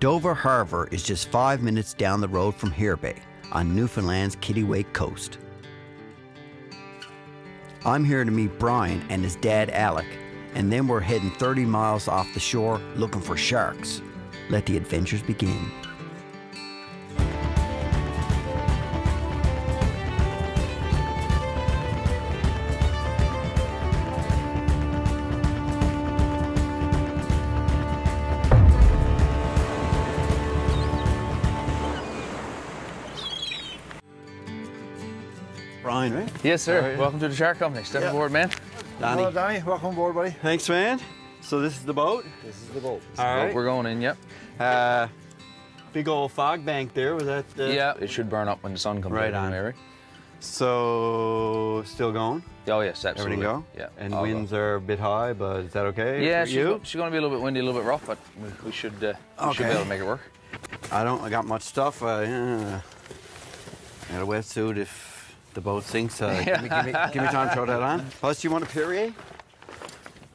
Dover Harbor is just five minutes down the road from Hare Bay on Newfoundland's Kittiwake coast. I'm here to meet Brian and his dad Alec, and then we're heading 30 miles off the shore looking for sharks. Let the adventures begin. Brian, right? Yes, sir. Welcome to the Shark Company. Step Yeah. aboard, man. Donny. Hello, Danny. Welcome aboard, buddy. Thanks, man. So this is the boat. This is the boat. All Well, right. We're going in, yep. Uh, big old fog bank there. Was that? Uh, yeah, it should burn up when the sun comes Right out. on. Mary. So still going. Oh, yes, absolutely. Everything go. Yeah. And all go. winds are a bit high, but is that okay? Yeah, she's, you? go- she's going to be a little bit windy, a little bit rough, but we, we should uh, we should be able to make it work. I don't. I got much stuff. Uh, yeah. I got a wetsuit if the boat sinks. Uh, give, me, give, me, give me time to throw that on. Plus, you want a Perrier?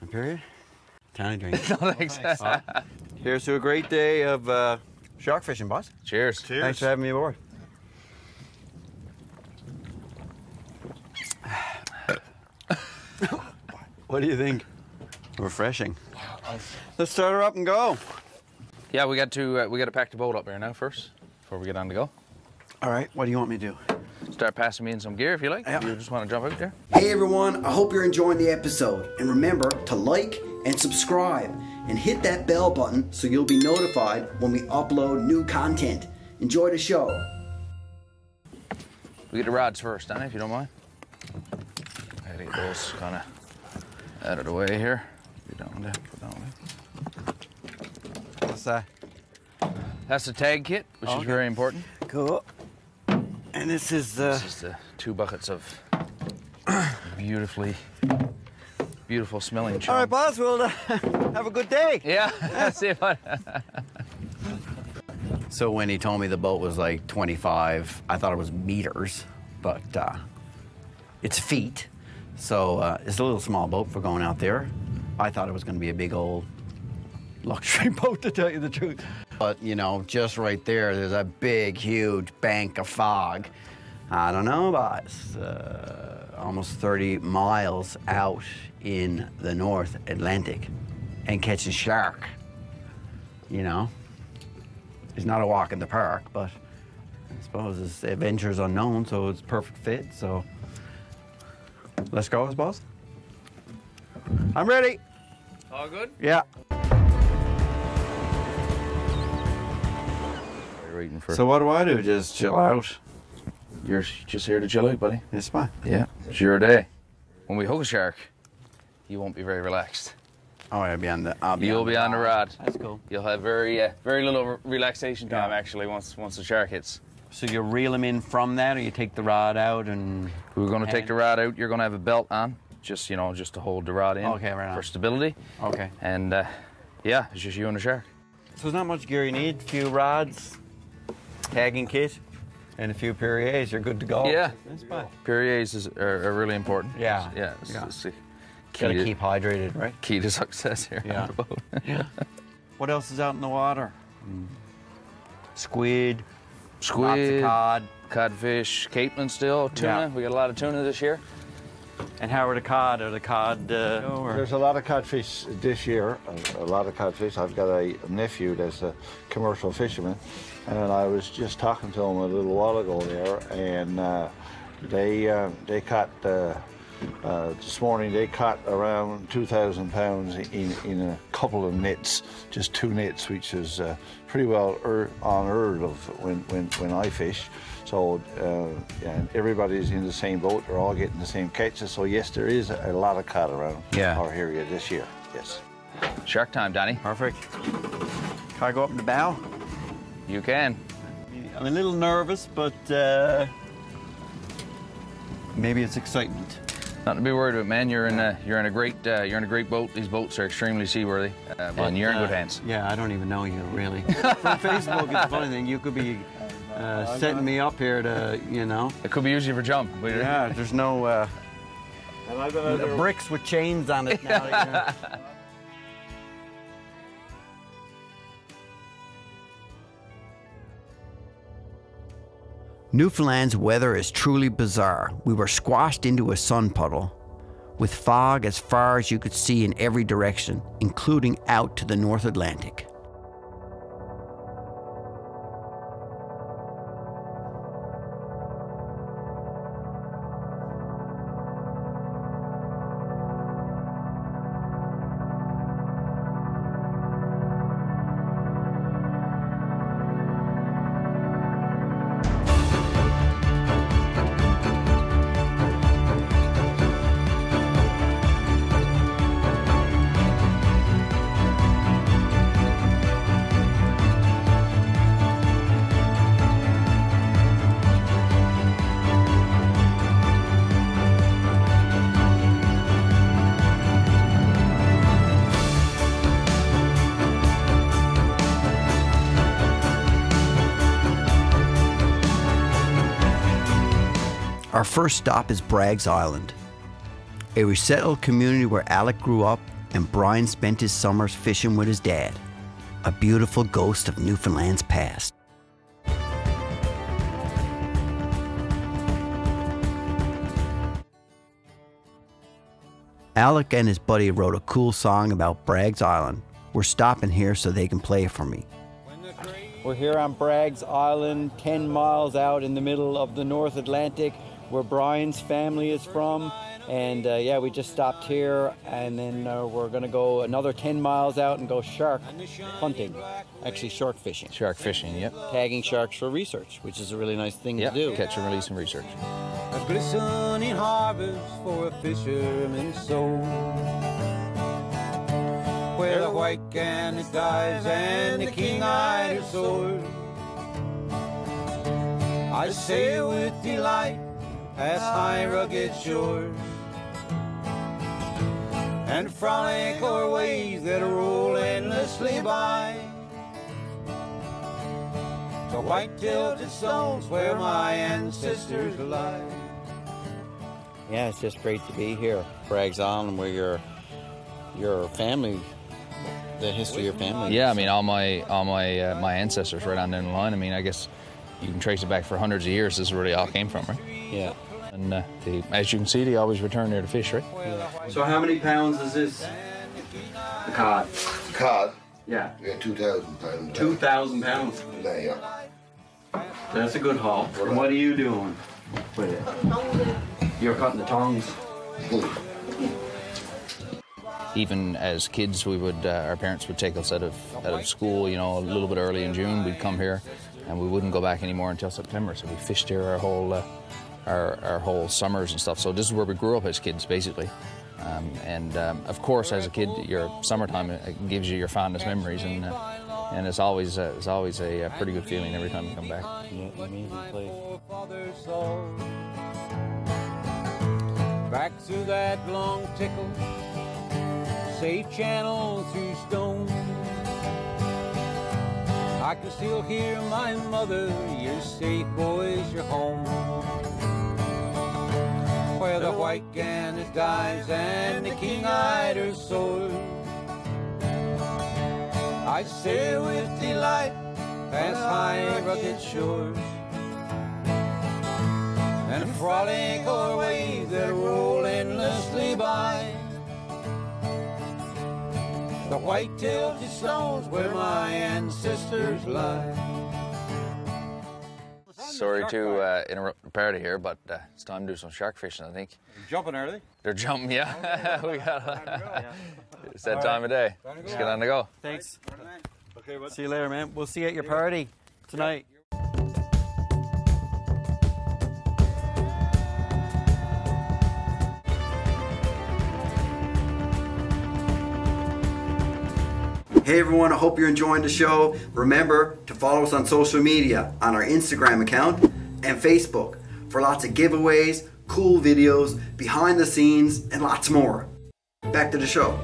A Perrier? Tiny drink. no, thanks. Here's to a great day of uh, shark fishing, boss. Cheers. Cheers. Thanks for having me aboard. what do you think? Refreshing. Let's start her up and go. Yeah, we got to uh, we got to pack the boat up here now first before we get on to go. All right, what do you want me to do? Start passing me in some gear if you like. Yeah. You just want to jump out there? Hey everyone, I hope you're enjoying the episode. And remember to like and subscribe and hit that bell button so you'll be notified when we upload new content. Enjoy the show. We get the rods first, Danny, if you don't mind. I get those kind of out of the way here. Get down there, put down there. What's that? That's the tag kit, which is very important. Cool. And this is uh, This is the two buckets of beautifully, beautiful smelling chum. all right, boss. Well, uh, have a good day. Yeah, see if I. So when he told me the boat was like 25, I thought it was meters, but uh, it's feet. So uh, it's a little small boat for going out there. I thought it was going to be a big old luxury boat, to tell you the truth. But you know, just right there, there's a big, huge bank of fog. I don't know about uh, almost 30 miles out in the North Atlantic and catching shark. You know, it's not a walk in the park, but I suppose it's adventures unknown, so it's perfect fit. So let's go, I suppose. I'm ready. All good. Yeah. You're for. So what do I do? Just chill out. you're just here to chill out, buddy. It's fine. Yeah, it's your day. When we hook a shark, you won't be very relaxed. Oh, I'll be on the. I'll be You'll on be on the rod. That's cool. You'll have very, uh, very little relaxation time Yeah. actually once once the shark hits. So you reel them in from that, or you take the rod out and. We're going to take the rod out. You're going to have a belt on, just you know, just to hold the rod in Okay, right on. for stability. Okay. And uh, yeah, it's just you and the shark. So there's not much gear you need. A few rods, tagging kit, and a few Perriers. You're good to go. Yeah. That's. Perriers is, are, are really important. Yeah, Yeah. It's, yeah. it's the key Gotta to, keep hydrated, right? key to success here Yeah. on the boat. What else is out in the water? Mm. Squid, lots of Squid, cod. codfish, capelin still, tuna. Yeah. We got a lot of tuna this year. And how are the cod? Are the cod? Uh, There's a lot of codfish this year, a, a lot of codfish. I've got a nephew that's a commercial fisherman, and I was just talking to them a little while ago there, and uh, they uh, they caught uh, uh, this morning. They caught around 2,000 pounds in in a couple of nets, just two nets, which is uh, pretty well er, unheard of when when when I fish. So uh, and everybody's in the same boat. They're all getting the same catches. So yes, there is a lot of cod around Yeah. our area this year. Yes. Shark time, Danny. Perfect. Can I go up in the bow? You can. I'm a little nervous, but uh, maybe it's excitement. Nothing to be worried about, man. You're in a you're in a great uh, you're in a great boat. These boats are extremely seaworthy, uh, and you're in good uh, hands. Yeah, I don't even know you really. From Facebook, it's a funny thing. You could be uh, setting me up here to, you know. It could be used for jump. but- Yeah, there's no uh, And I've been out bricks with chains on it now. you know. Newfoundland's weather is truly bizarre. We were squashed into a sun puddle with fog as far as you could see in every direction, including out to the North Atlantic. Our first stop is Bragg's Island, a resettled community where Alec grew up and Brian spent his summers fishing with his dad, a beautiful ghost of Newfoundland's past. Alec and his buddy wrote a cool song about Bragg's Island. We're stopping here so they can play it for me. We're here on Bragg's Island, 10 miles out in the middle of the North Atlantic, where Brian's family is from. And uh, yeah, we just stopped here, and then uh, we're going to go another 10 miles out and go shark hunting. Actually, shark fishing. Shark fishing, yep. Tagging sharks for research, which is a really nice thing Yep. to do. Catch and release and research. A glistening harvest for a fisherman's soul. Where the white gannet dies and the king-eyed soars. I sail with delight past high rugged shores and frolic o'er waves that roll endlessly by. To white tilted stones where my ancestors lie. Yeah, it's just great to be here. Bragg's Island, where your your family, the history of your family. Yeah, I mean, all my all my uh, my ancestors right on down the line. I mean, I guess you can trace it back for hundreds of years. This is where they all came from, right? yeah. And uh, they, as you can see, they always return there to fish, right? So how many pounds is this? The cod. Cod, Yeah. yeah, 2,000 pounds. Two thousand pounds. There, yeah. That's a good haul. And what are you doing with it? You're cutting the tongs. Even as kids, we would uh, our parents would take us out of out of school, you know, a little bit early in June. We'd come here, and we wouldn't go back anymore until September. So we fished here our whole uh, our our whole summers and stuff. So this is where we grew up as kids, basically. Um, and um, of course, as a kid, your summertime uh, gives you your fondest memories, and uh, and it's always uh, it's always a, uh pretty good feeling every time you come back. Amazing place. Back through that long tickle, safe channel through stone. I can still hear my mother, you're safe, boys, you're home. Where the white gannet dives and the king-eyed soars. I sail with delight past high rugged shores and frolic o'er waves that roll endlessly by. The white tilted stones where my ancestors lie. Sorry to uh, interrupt the party here, but uh, it's time to do some shark fishing. I think They're Jumping early. they're jumping. Yeah, we got. it's that time of day. Let's get on the go. Thanks. See you later, man. We'll see you at your party tonight. Hey everyone, I hope you're enjoying the show. Remember to follow us on social media on our Instagram account and Facebook for lots of giveaways, cool videos, behind the scenes, and lots more. Back to the show.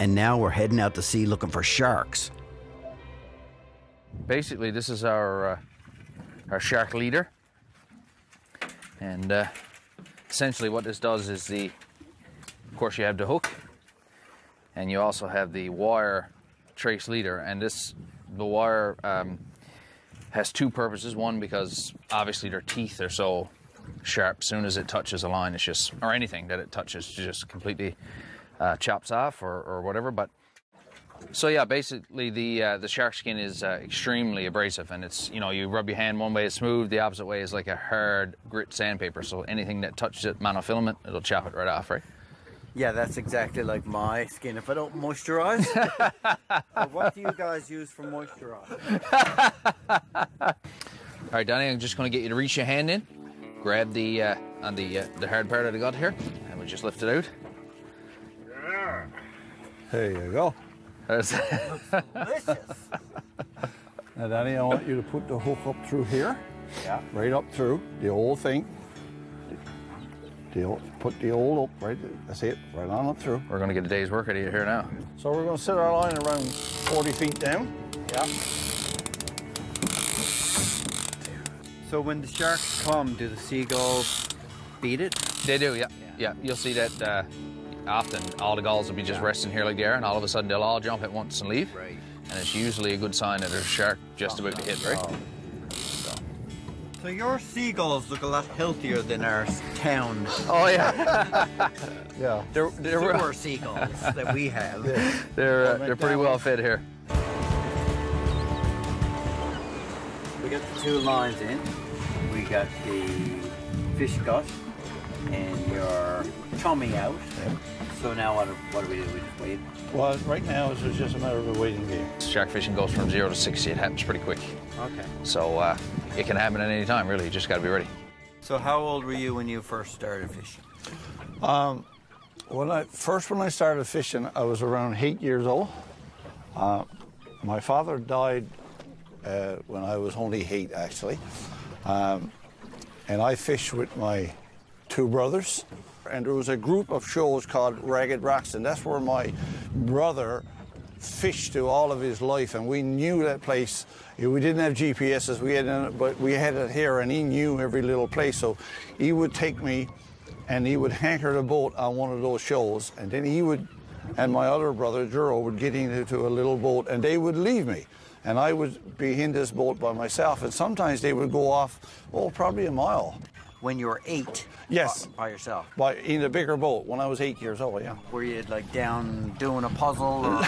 And now we're heading out to sea looking for sharks. Basically, this is our uh, our shark leader, and uh, essentially what this does is the, of course you have the hook and you also have the wire trace leader and this, the wire um, has two purposes. One, because obviously their teeth are so sharp, as soon as it touches a line, it's just, or anything that it touches, just completely uh, chops off or, or whatever. But so yeah, basically the uh, the shark skin is uh, extremely abrasive, and it's you know you rub your hand one way it's smooth, the opposite way is like a hard grit sandpaper. So anything that touches it, monofilament, it'll chop it right off, right? Yeah, that's exactly like my skin. If I don't moisturize, what do you guys use for moisturize? All right, Danny, I'm just going to get you to reach your hand in, grab the uh, on the uh, the hard part that I got here, and we just lift it out. There you go. There's- Delicious. Now, Danny, I want you to put the hook up through here. Yeah. Right up through, the whole thing. The, old- put the old up, right, that's it, right on up through. We're going to get a day's work out of you here now. So we're going to set our line around 40 feet down. Yeah. So when the sharks come, do the seagulls beat it? They do, yeah. Yeah, you'll see that uh, often all the gulls will be just resting here like there, and all of a sudden they'll all jump at once and leave. Right. And it's usually a good sign that there's a shark just about to hit, right? So your seagulls look a lot healthier than our town Oh yeah, Yeah. they're they're sewer seagulls that we have. they're, uh, they're pretty well one. fed here. We got the two lines in. We got the fish gut and your tummy out. So now what, what do we do? We just wait. Well, right now it's just a matter of a waiting game. Shark fishing goes from zero to sixty. It happens pretty quick, Okay. so uh, it can happen at any time. Really, you just got to be ready. So how old were you when you first started fishing? Um, When I first when I started fishing, I was around eight years old. Uh, my father died uh, when I was only eight, actually, um, and I fished with my two brothers. And there was a group of shoals called Ragged Rocks, and that's where my brother fished to all of his life, and we knew that place. We didn't have GPSs, we had, but we had it here, and he knew every little place. So he would take me, and he would anchor the boat on one of those shoals, and then he would, and my other brother Juro would get into a little boat, and they would leave me, and I would be in this boat by myself, and sometimes they would go off, oh, probably a mile, When you were eight? Yes. By, by yourself? by in a bigger boat when I was eight years old. Yeah. Were you like down doing a puzzle or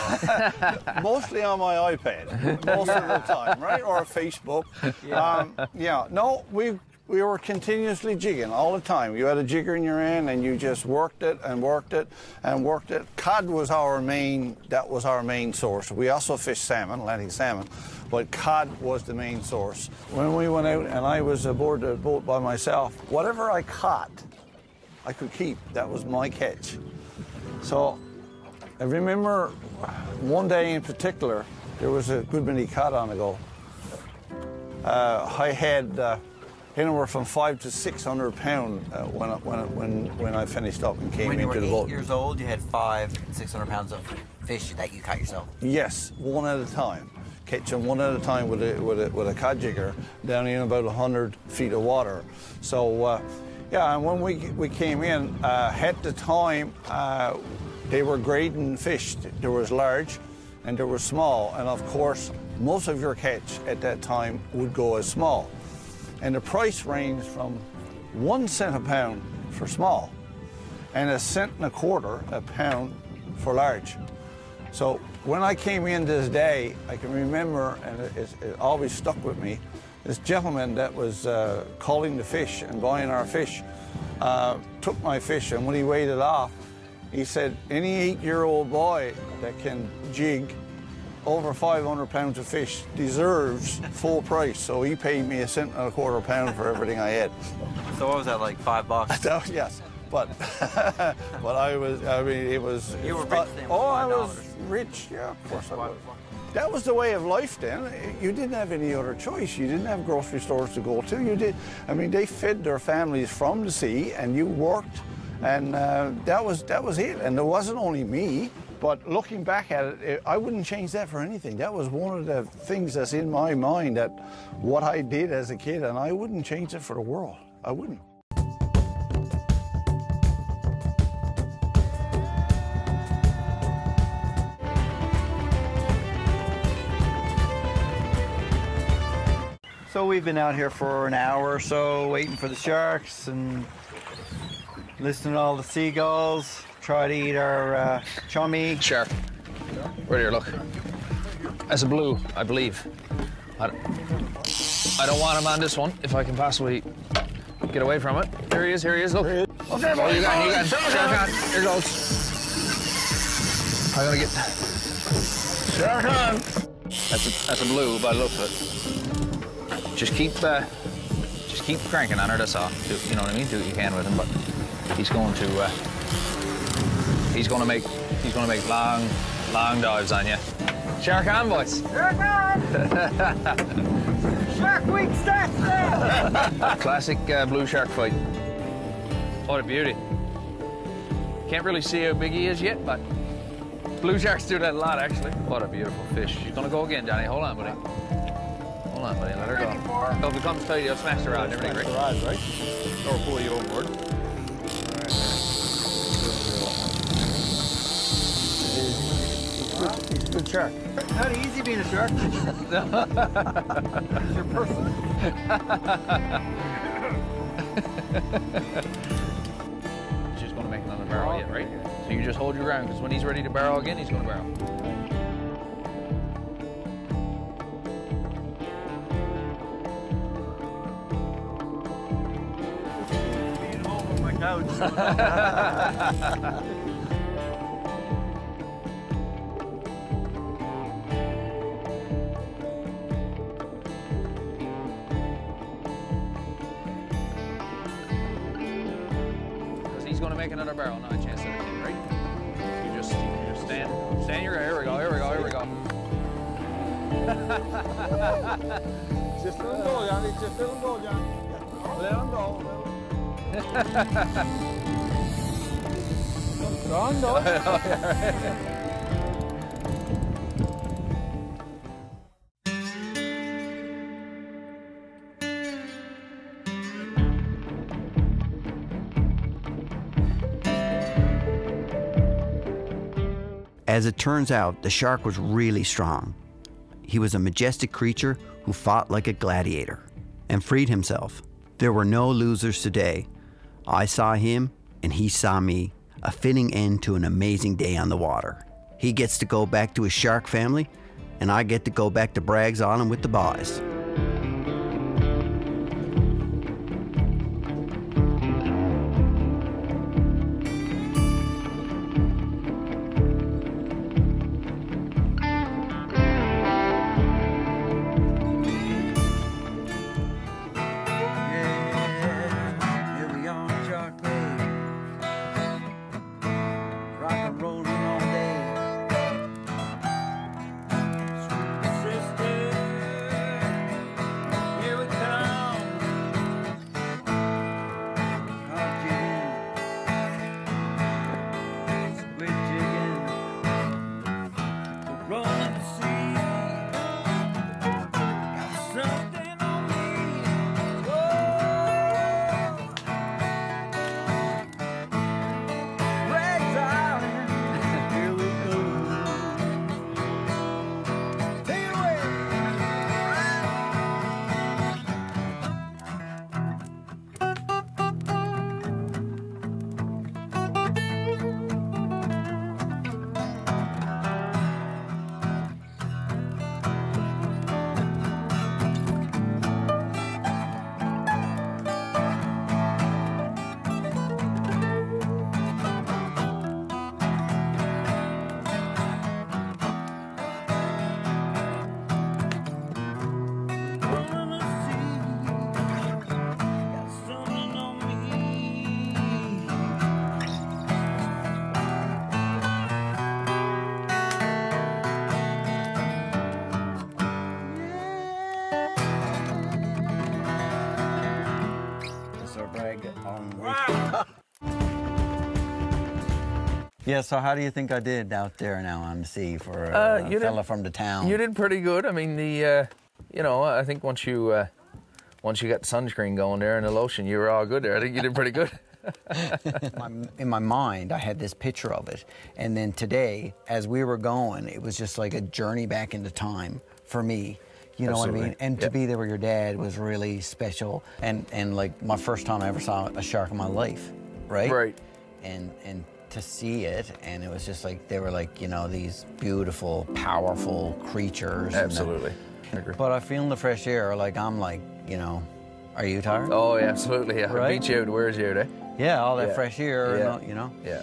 mostly on my iPad, most of the time, right? Or Facebook. Um, yeah. No, we we were continuously jigging all the time. You had a jigger in your hand, and you just worked it and worked it and worked it. Cod was our main. That was our main source. We also fished salmon, Atlantic salmon, but cod was the main source. When we went out, and I was aboard the boat by myself, whatever I caught, I could keep. That was my catch. So I remember one day in particular, there was a good many cod on the go. Uh, I had uh, anywhere from five to six hundred pound uh, when, I, when, I, when when I finished up and came when you were eight years old? You had five, six hundred pounds of fish that you caught yourself. Yes, one at a time. Catch them one at a time with a, with a, with a cod jigger down in about 100 feet of water. So, uh, yeah, and when we, we came in, uh, at the time, uh, they were grading fish. There was large and there was small. And of course, most of your catch at that time would go as small. And the price ranged from one cent a pound for small and a cent and a quarter a pound for large. So when I came in this day, I can remember, and it, it, always stuck with me, this gentleman that was uh, calling the fish and buying our fish uh, took my fish, and when he weighed it off, he said, any eight-year-old boy that can jig over 500 pounds of fish deserves full price. So he paid me a cent and a quarter pound for everything I had. So what was that like? Five bucks. That yes, but but I was. I mean, it was. You were rich then Oh, I was rich. Yeah, of course I was. That was the way of life then. You didn't have any other choice. You didn't have grocery stores to go to. You did. I mean, they fed their families from the sea, and you worked, and uh, that was that was it. And there wasn't only me. But looking back at it, it, I wouldn't change that for anything. That was one of the things that's in my mind that what I did as a kid, and I wouldn't change it for the world. I wouldn't. So we've been out here for an hour or so waiting for the sharks and listening to all the seagulls try to eat our uh, chummy. Shark. Right here, look. That's a blue, I believe. I don't, I don't want him on this one, if I can possibly get away from it. Here he is, here he is, look. Okay, oh, you got, you got, shark on. Here goes. I'm gonna get... Shark on. That's a, that's a blue by the look of it. Just keep, uh, just keep cranking on her, that's all. Do, you know what I mean? Do what you can with him, but he's going to, uh, he's going to make, he's going to make long, long dives on you. Shark on, boys. Shark on! shark week starts now! Classic uh, blue shark fight. What a beauty. Can't really see how big he is yet, but blue sharks do that a lot, actually. What a beautiful fish. She's gonna go again, Johnny. Hold on, buddy. Hold on, buddy. Let her go. So if it comes tight, you'll smash the rod and everything, right? The rod, right? Or pull you overboard. He's a good shark. Not easy being a shark. it's your person. She's gonna make another barrel yet, right? So you just hold your ground, because when he's ready to barrel again, he's barrel. Home on my couch. he's gonna make another barrel, not a chance at it, right? You just, you just stand, stand your, here we go, here we go, here we go. Just let him go, Johnny. Just let him go, Johnny. Let him go. Let him go. As it turns out, the shark was really strong. He was a majestic creature who fought like a gladiator and freed himself. There were no losers today. I saw him and he saw me, a fitting end to an amazing day on the water. He gets to go back to his shark family, and I get to go back to Bragg's Island with the boys. Yeah, so how do you think I did out there now on the sea for a Uh, you did- fella from the town? You did pretty good. I mean, the, uh, you know, I think once you, uh, once you got sunscreen going there and the lotion, you were all good there. I think you did pretty good. in my mind, I had this picture of it. And then today, as we were going, it was just like a journey back into time for me. You know what I mean? And to be there with your dad was really special. And and like my first time I ever saw a shark in my life, right? Right. And and to see it, and it was just like they were like you know these beautiful, powerful creatures. the- Absolutely. I agree. but I feel in the fresh air, like I'm like you know, are you tired? Oh, yeah, absolutely. Yeah. Right? Beach out, where's you out, eh? Yeah, all that Yeah. fresh air, Yeah. and all- you know. Yeah.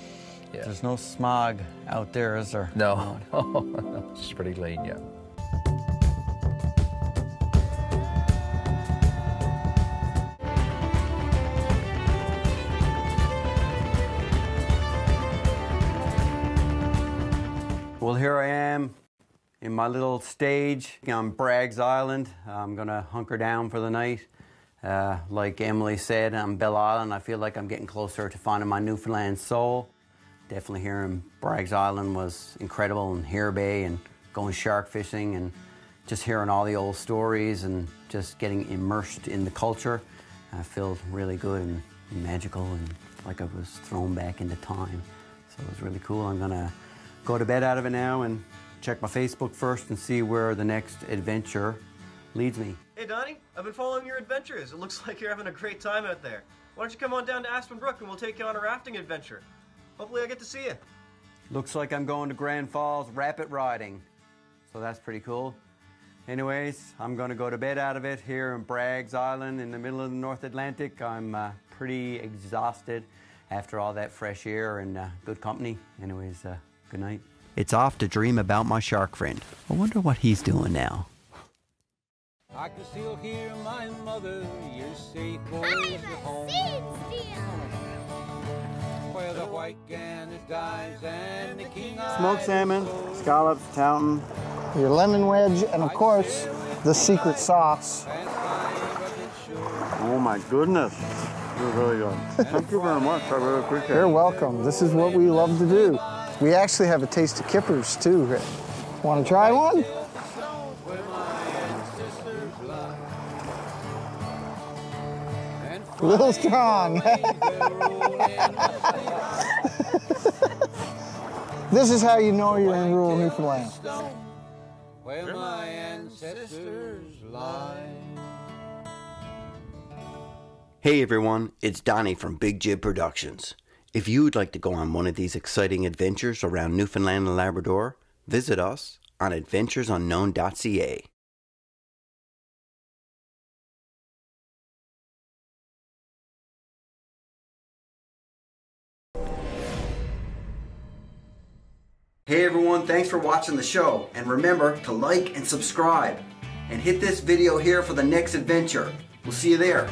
Yeah. There's no smog out there, is there? No, no, it's pretty clean, yeah. My little stage on Bragg's Island. I'm gonna hunker down for the night. Uh, like Emily said, on Bell Island, I feel like I'm getting closer to finding my Newfoundland soul. Definitely here in Bragg's Island was incredible, and Hare Bay, and going shark fishing, and just hearing all the old stories, and just getting immersed in the culture. I feel really good and magical, and like I was thrown back into time. So it was really cool. I'm gonna go to bed out of it now and check my Facebook first and see where the next adventure leads me. Hey Donny, I've been following your adventures. It looks like you're having a great time out there. Why don't you come on down to Aspen Brook and we'll take you on a rafting adventure? Hopefully I get to see you. Looks like I'm going to Grand Falls rapid riding. So that's pretty cool. Anyways, I'm going to go to bed out of it here in Bragg's Island in the middle of the North Atlantic. I'm uh, pretty exhausted after all that fresh air and uh, good company. Anyways, uh, good night. It's off to dream about my shark friend. I wonder what he's doing now. I can still hear my mother, you're safe boys at home. Where the white gander dives and the king Smoked salmon, scallops, taunton. your lemon wedge, and of course, the secret sauce. Oh my goodness. You're really good. Thank you very much. I really appreciate it. You're welcome. This is what we love to do. We actually have a taste of kippers too. Want to try one? A little strong. this is how you know you're in rural Newfoundland. Where my ancestors lie. Hey everyone, it's Donny from Big Jib Productions. If you would like to go on one of these exciting adventures around Newfoundland and Labrador, visit us on adventuresunknown.ca. Hey everyone, thanks for watching the show. And remember to like and subscribe. And hit this video here for the next adventure. We'll see you there.